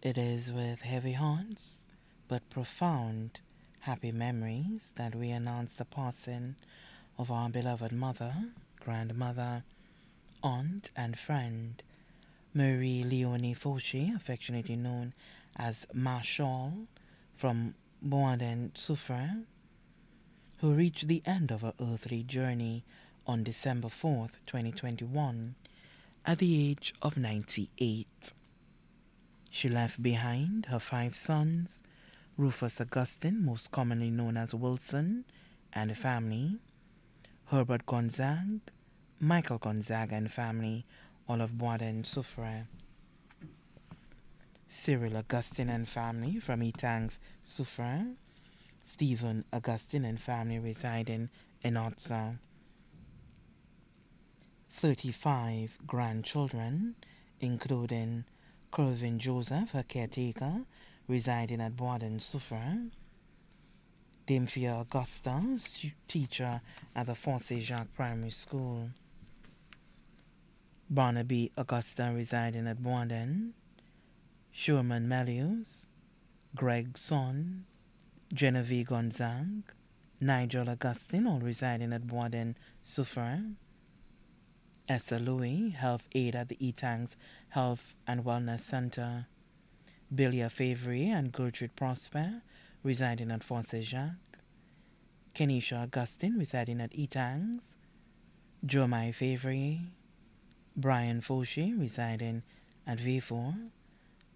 It is with heavy hearts but profound happy memories that we announce the passing of our beloved mother, grandmother, aunt, and friend, Marie Leonie Faucher, affectionately known as Marshall from Bois d'Inde Soufrière, who reached the end of her earthly journey on December 4th, 2021, at the age of 98. She left behind her five sons, Rufus Augustine, most commonly known as Wilson, and family, Herbert Gonzague, Michael Gonzague and family, all of Bois d'Inde Soufrière. Cyril Augustine and family from Etangs Soufrière, Stephen Augustine and family residing in Otsa. 35 grandchildren, including Kervin Joseph, her caretaker, residing at Bois d'Inde Soufrière. Damphia Augusta, teacher at the Fond St. Jacques Primary School. Barnaby Augusta, residing at Bois d'Inde. Sherman Melius, Greg Son, Genevieve Gonzague, Nigel Augustine, all residing at Bois d'Inde Soufrière. Esther Louis, health aide at the Etangs Health and Wellness Center. Billia Favre and Gertrude Prosper, residing at Fort Jacques. Kenisha Augustine, residing at Etangs. Jomai Favre. Brian Faucher, residing at Vieux Fort.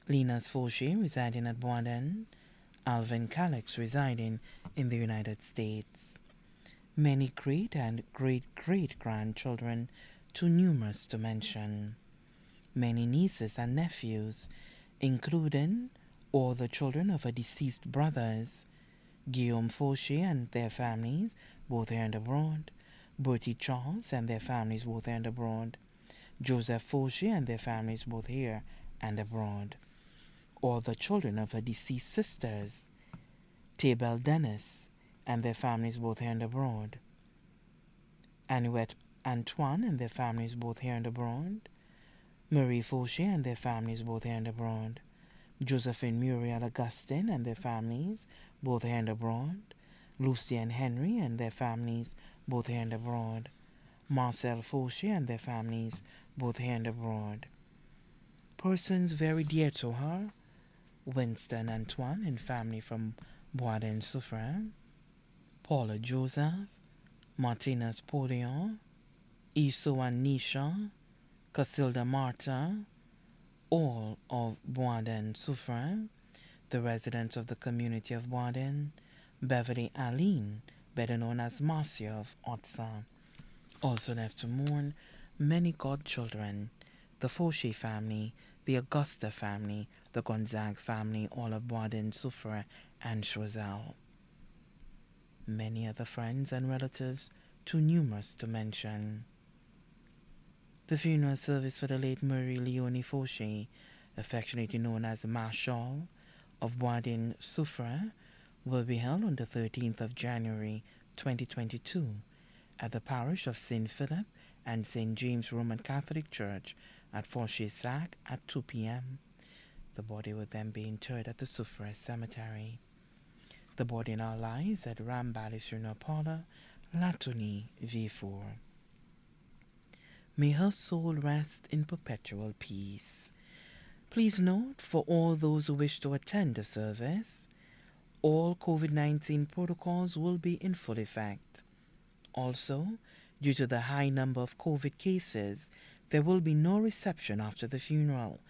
Linus Faucher, residing at Bois d'Inde. Alvin Calix, residing in the United States. Many great and great great grandchildren, too numerous to mention. Many nieces and nephews, including all the children of her deceased brothers, Guillaume Faucher and their families, both here and abroad, Bertie Charles and their families, both here and abroad, Joseph Faucher and their families, both here and abroad, all the children of her deceased sisters, Tabel Dennis and their families, both here and abroad, Anuette Antoine and their families, both here and abroad, Marie Faucher and their families, both here and abroad, Josephine Muriel Augustine and their families, both here and abroad, Lucy and Henry and their families, both here and abroad, Marcel Faucher and their families, both here and abroad. Persons very dear to her, Winston Antoine and family from Bois d'Inde Soufrière, Paula Joseph, Martinez Polion, Iso and Nisha, Casilda Marta, all of Bois d'Inde Soufrière, the residents of the community of Bois d'Inde, Beverly Aline, better known as Marcia of Otsa, also left to mourn many godchildren, the Faucher family, the Augusta family, the Gonzague family, all of Bois d'Inde Soufrière and Choiseul. Many other friends and relatives, too numerous to mention. The funeral service for the late Marie Leonie Faucher, affectionately known as Marshall of Bois d'Inde Soufrière, will be held on the 13th of January 2022 at the parish of St. Philip and St. James Roman Catholic Church at Fort-Chessac at 2 p.m. The body will then be interred at the Soufrière Cemetery. The body now lies at Rambali sur Parlor, Latony, Vieux Fort. May her soul rest in perpetual peace. Please note for all those who wish to attend the service, all COVID 19 protocols will be in full effect. Also, due to the high number of COVID cases, there will be no reception after the funeral.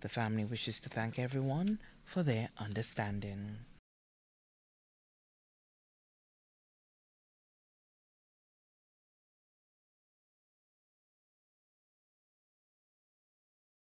The family wishes to thank everyone for their understanding.